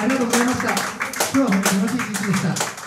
ありがとうございました。今日は本当に楽しい一日でした。